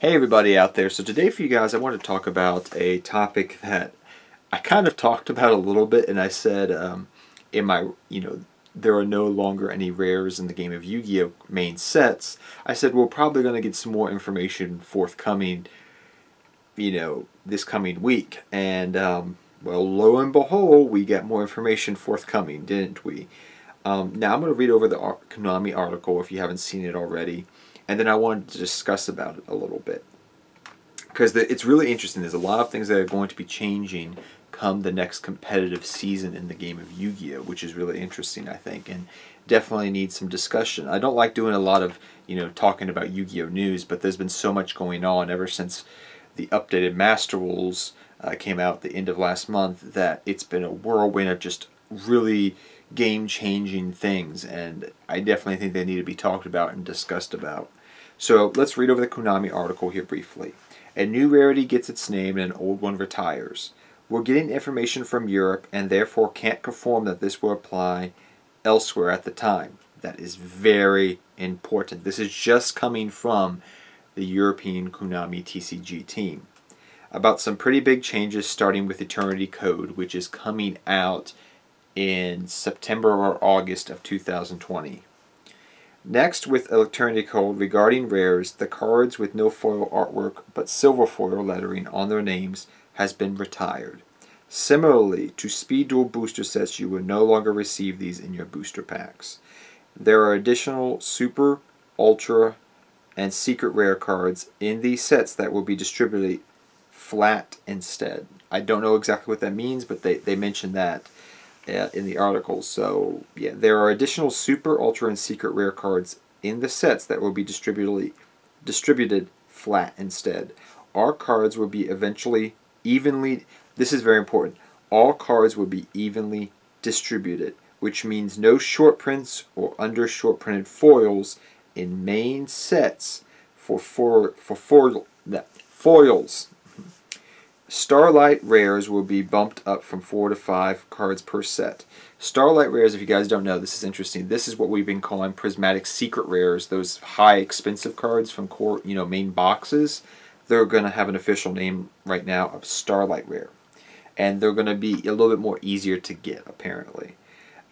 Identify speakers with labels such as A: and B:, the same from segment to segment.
A: Hey everybody out there. So today for you guys I want to talk about a topic that I kind of talked about a little bit and I said um, in my, you know, there are no longer any rares in the game of Yu-Gi-Oh! main sets. I said we're probably going to get some more information forthcoming, you know, this coming week. And, um, well, lo and behold, we get more information forthcoming, didn't we? Um, now I'm going to read over the Konami article if you haven't seen it already and then I wanted to discuss about it a little bit because it's really interesting. There's a lot of things that are going to be changing come the next competitive season in the game of Yu-Gi-Oh, which is really interesting, I think, and definitely needs some discussion. I don't like doing a lot of you know talking about Yu-Gi-Oh news, but there's been so much going on ever since the updated Master Rules uh, came out the end of last month that it's been a whirlwind of just really game-changing things, and I definitely think they need to be talked about and discussed about. So let's read over the Konami article here briefly. A new rarity gets its name and an old one retires. We're getting information from Europe and therefore can't confirm that this will apply elsewhere at the time. That is very important. This is just coming from the European Konami TCG team. About some pretty big changes starting with Eternity Code, which is coming out in September or August of 2020. Next, with Eternity Code regarding rares, the cards with no foil artwork but silver foil lettering on their names has been retired. Similarly to Speed Duel booster sets, you will no longer receive these in your booster packs. There are additional Super, Ultra, and Secret Rare cards in these sets that will be distributed flat instead. I don't know exactly what that means, but they, they mentioned that in the article. So yeah, there are additional super, ultra, and secret rare cards in the sets that will be distributed distributed flat instead. Our cards will be eventually evenly. This is very important. All cards will be evenly distributed, which means no short prints or under short printed foils in main sets for for for, for foils Starlight rares will be bumped up from 4 to 5 cards per set. Starlight rares, if you guys don't know, this is interesting. This is what we've been calling prismatic secret rares, those high expensive cards from core, you know, main boxes. They're going to have an official name right now of Starlight rare. And they're going to be a little bit more easier to get, apparently.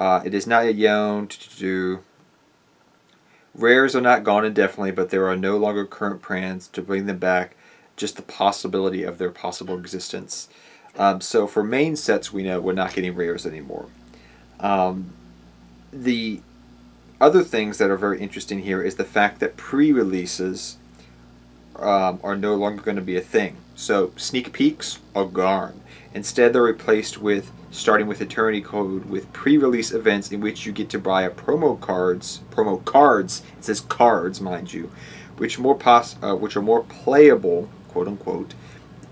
A: Uh, it is not yet known to do. Rares are not gone indefinitely, but there are no longer current plans to bring them back just the possibility of their possible existence. Um, so for main sets, we know we're not getting rares anymore. Um, the other things that are very interesting here is the fact that pre-releases um, are no longer going to be a thing. So sneak peeks are gone. Instead, they're replaced with starting with Eternity Code with pre-release events in which you get to buy a promo cards, promo cards. It says cards, mind you, which more pos- uh, which are more playable quote unquote,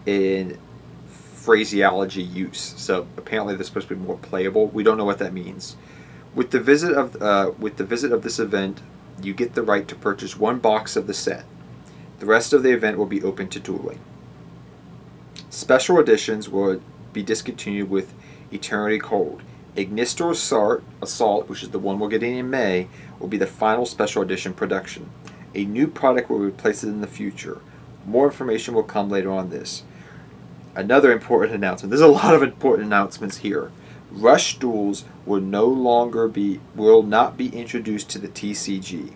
A: in phraseology use. So apparently they're supposed to be more playable. We don't know what that means. With the visit of uh, with the visit of this event, you get the right to purchase one box of the set. The rest of the event will be open to dueling. Special editions will be discontinued with Eternity Code. Ignition Assault, Assault, which is the one we're getting in May, will be the final special edition production. A new product will replace it in the future. More information will come later on this. Another important announcement. There's a lot of important announcements here. Rush duels will no longer be will not be introduced to the TCG.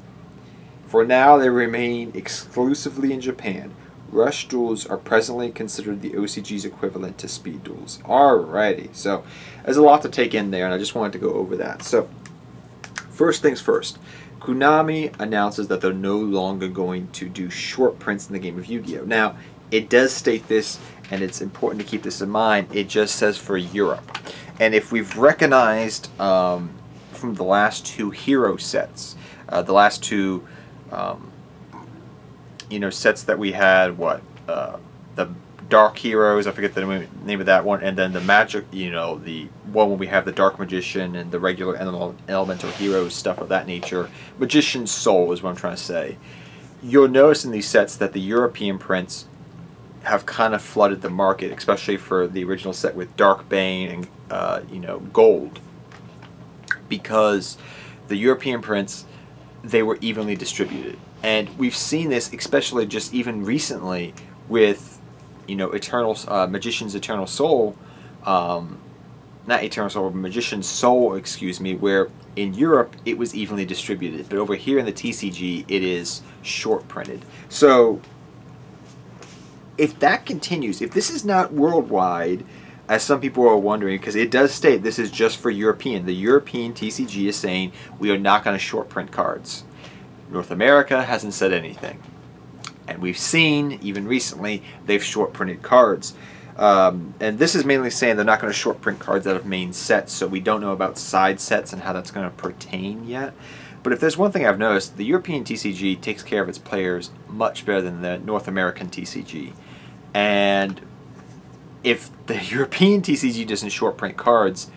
A: For now, they remain exclusively in Japan. Rush duels are presently considered the OCG's equivalent to speed duels. Alrighty, so there's a lot to take in there, and I just wanted to go over that. So, first things first. Konami announces that they're no longer going to do short prints in the game of Yu-Gi-Oh! Now, it does state this, and it's important to keep this in mind, it just says for Europe. And if we've recognized um, from the last two hero sets, uh, the last two, um, you know, sets that we had, what, uh, the Dark Heroes, I forget the name of that one, and then the Magic, you know, the one when we have the Dark Magician and the regular Elemental Heroes, stuff of that nature. Magician's Soul is what I'm trying to say. You'll notice in these sets that the European prints have kind of flooded the market, especially for the original set with Dark Bane and, uh, you know, Gold. Because the European prints, they were evenly distributed And we've seen this, especially just even recently with, you know, Eternal uh, Magician's Eternal Soul, um, not Eternal Soul, Magician's Soul, excuse me, where in Europe it was evenly distributed, but over here in the TCG it is short printed. So if that continues, if this is not worldwide, as some people are wondering, because it does state this is just for European. The European TCG is saying we are not going to short print cards. North America hasn't said anything. And we've seen, even recently, they've short printed cards. Um, and this is mainly saying they're not going to short print cards out of main sets, so we don't know about side sets and how that's going to pertain yet. But if there's one thing I've noticed, the European TCG takes care of its players much better than the North American TCG. And if the European TCG doesn't short print cards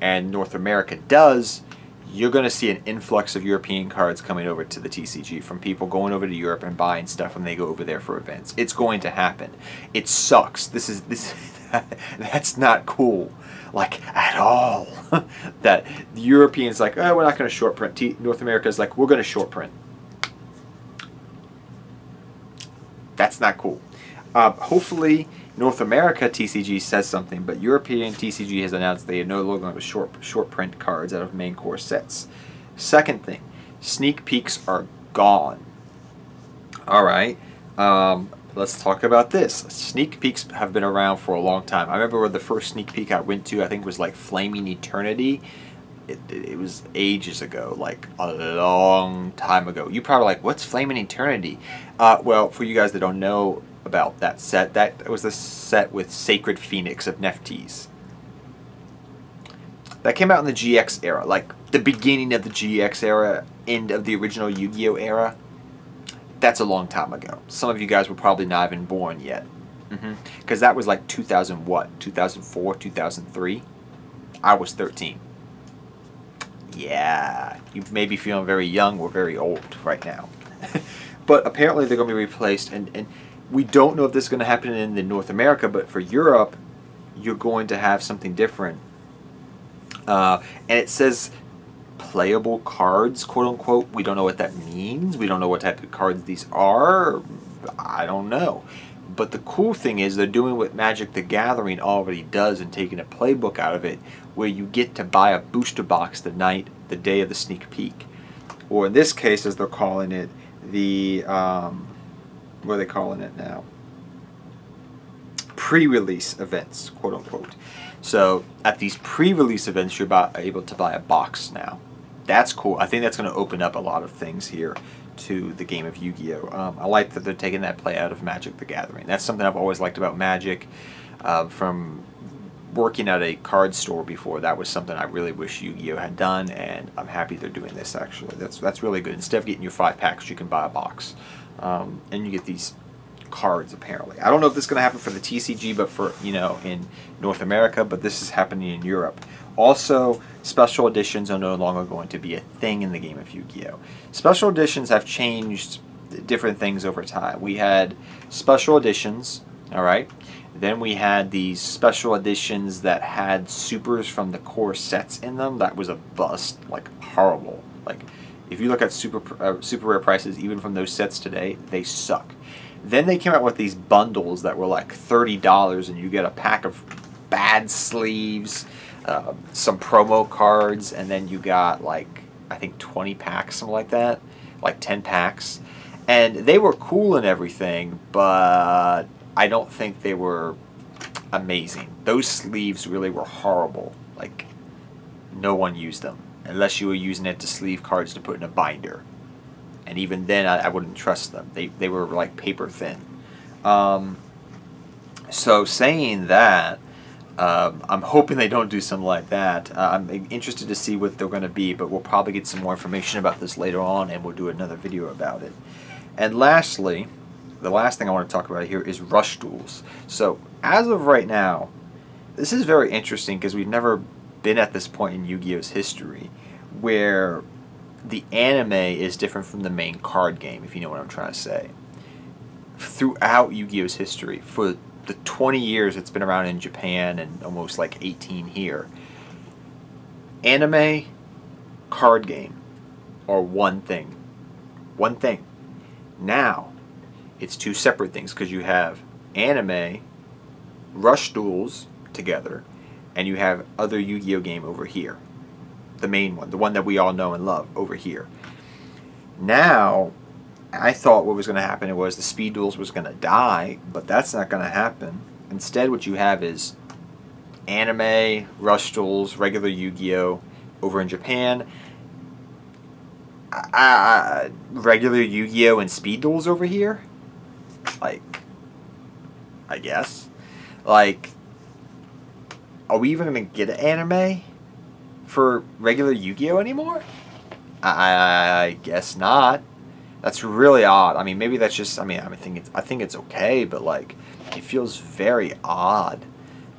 A: and North America does, you're going to see an influx of European cards coming over to the TCG from people going over to Europe and buying stuff when they go over there for events. It's going to happen. It sucks. This is this that's not cool like at all. that the Europeans like, oh, we're not going to short print. T North America is like, we're going to short print. That's not cool. Uh, hopefully, North America TCG says something, but European TCG has announced they are no longer going to short, short print cards out of main core sets. Second thing, sneak peeks are gone. All right. Um, let's talk about this. Sneak peeks have been around for a long time. I remember the first sneak peek I went to, I think was like Flaming Eternity. It, it, was ages ago, like a long time ago. You probably like, what's Flaming Eternity? Uh, well, for you guys that don't know, about that set. That was the set with Sacred Phoenix of Nephthys. That came out in the GX era, like the beginning of the GX era, end of the original Yu-Gi-Oh era. That's a long time ago. Some of you guys were probably not even born yet. Because mm -hmm. that was like 2000 what? 2004, 2003? I was 13. Yeah, you may be feeling very young or very old right now. but apparently they're going to be replaced, and, and we don't know if this is going to happen in the North America, but for Europe, you're going to have something different. Uh, and it says playable cards, quote unquote. We don't know what that means. We don't know what type of cards these are. I don't know. But the cool thing is they're doing what Magic the Gathering already does and taking a playbook out of it where you get to buy a booster box the night, the day of the sneak peek. Or in this case, as they're calling it, the um, what are they calling it now? Pre-release events, quote unquote. So at these pre-release events, you're about able to buy a box now. That's cool. I think that's going to open up a lot of things here to the game of Yu-Gi-Oh! Um, I like that they're taking that play out of Magic the Gathering. That's something I've always liked about Magic. Uh, from working at a card store before, that was something I really wish Yu-Gi-Oh! had done, and I'm happy they're doing this actually. That's that's really good. Instead of getting your five packs, you can buy a box. Um, and you get these cards apparently. I don't know if this is going to happen for the TCG, but for, you know, in North America, but this is happening in Europe. Also, special editions are no longer going to be a thing in the game of Yu-Gi-Oh! Special editions have changed different things over time. We had special editions, all right? Then we had these special editions that had supers from the core sets in them. That was a bust, like horrible. Like if you look at super uh, super rare prices, even from those sets today, they suck. Then they came out with these bundles that were like thirty dollars, and you get a pack of bad sleeves, uh, some promo cards, and then you got like I think twenty packs, something like that, like ten packs, and they were cool and everything, but I don't think they were amazing. Those sleeves really were horrible. Like no one used them unless you were using it to sleeve cards to put in a binder. And even then, I, I wouldn't trust them. They, they were like paper thin. Um, so saying that, um, I'm hoping they don't do something like that. Uh, I'm interested to see what they're going to be, but we'll probably get some more information about this later on, and we'll do another video about it. And lastly, the last thing I want to talk about here is rush duels. So as of right now, this is very interesting because we've never been at this point in Yu-Gi-Oh's history where the anime is different from the main card game, if you know what I'm trying to say. Throughout Yu-Gi-Oh's history, for the 20 years it's been around in Japan and almost like 18 here, anime, card game are one thing. One thing. Now, it's two separate things because you have anime, Rush Duels together, and you have other Yu-Gi-Oh game over here. The main one, the one that we all know and love over here. Now, I thought what was going to happen was the Speed Duels was going to die, but that's not going to happen. Instead, what you have is anime, Rush Duels, regular Yu-Gi-Oh over in Japan. Uh, regular Yu-Gi-Oh and Speed Duels over here. Like, I guess. Like, are we even going to get an anime for regular Yu-Gi-Oh anymore? I, I guess not. That's really odd. I mean, maybe that's just. I mean, I think it's. I think it's okay, but like, it feels very odd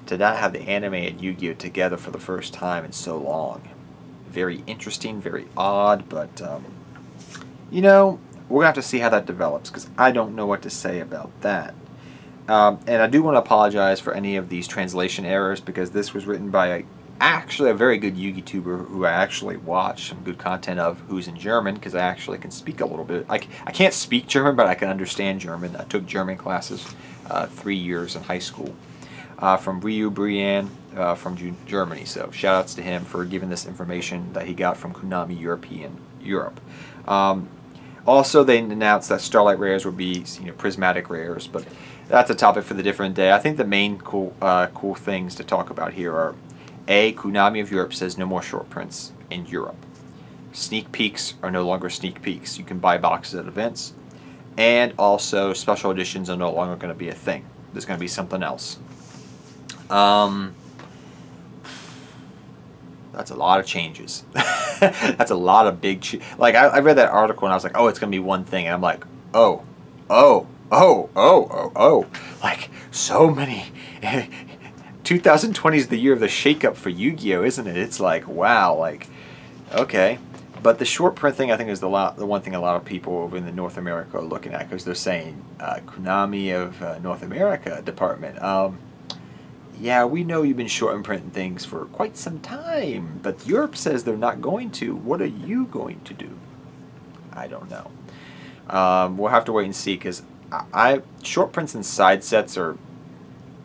A: to not have the anime and Yu-Gi-Oh together for the first time in so long. Very interesting, very odd, but um, you know, we're gonna have to see how that develops because I don't know what to say about that. Um, and I do want to apologize for any of these translation errors because this was written by a actually a very good Yugi tuber who I actually watch some good content of who's in German because I actually can speak a little bit. I, I can't speak German, but I can understand German. I took German classes uh, three years in high school uh, from Ryu Brian uh, from Germany. So shout outs to him for giving this information that he got from Konami European Europe. Um, also, they announced that Starlight Rares would be you know prismatic rares, but that's a topic for the different day. I think the main cool uh, cool things to talk about here are a. Konami of Europe says no more short prints in Europe. Sneak peeks are no longer sneak peeks. You can buy boxes at events. And also, special editions are no longer going to be a thing. There's going to be something else. Um, that's a lot of changes. that's a lot of big... like, I, I read that article and I was like, oh, it's going to be one thing. And I'm like, oh, oh, oh, oh, oh, oh. Like, so many 2020 is the year of the shakeup for Yu-Gi-Oh, isn't it? It's like, wow, like, okay. But the short print thing, I think, is the lot, the one thing a lot of people over in the North America are looking at because they're saying uh, Konami of uh, North America department. Um, yeah, we know you've been short printing things for quite some time, but Europe says they're not going to. What are you going to do? I don't know. Um, we'll have to wait and see because I, short prints and side sets are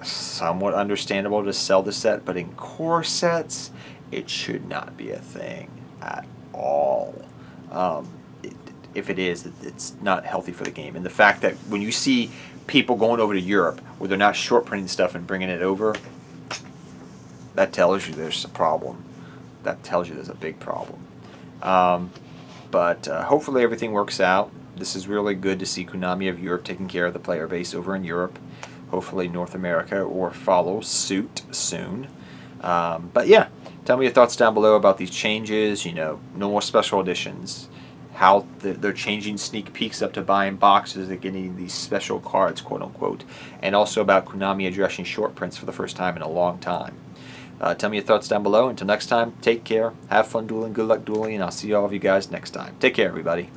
A: somewhat understandable to sell the set, but in core sets, it should not be a thing at all. Um, it, if it is, it's not healthy for the game. And the fact that when you see people going over to Europe where they're not short printing stuff and bringing it over, that tells you there's a problem. That tells you there's a big problem. Um, but uh, hopefully everything works out. This is really good to see Konami of Europe taking care of the player base over in Europe hopefully North America or follow suit soon. Um, but yeah, tell me your thoughts down below about these changes. You know, no more special editions. How they're changing sneak peeks up to buying boxes and getting these special cards, quote unquote. And also about Konami addressing short prints for the first time in a long time. Uh, tell me your thoughts down below. Until next time, take care, have fun dueling, good luck dueling, and I'll see all of you guys next time. Take care, everybody.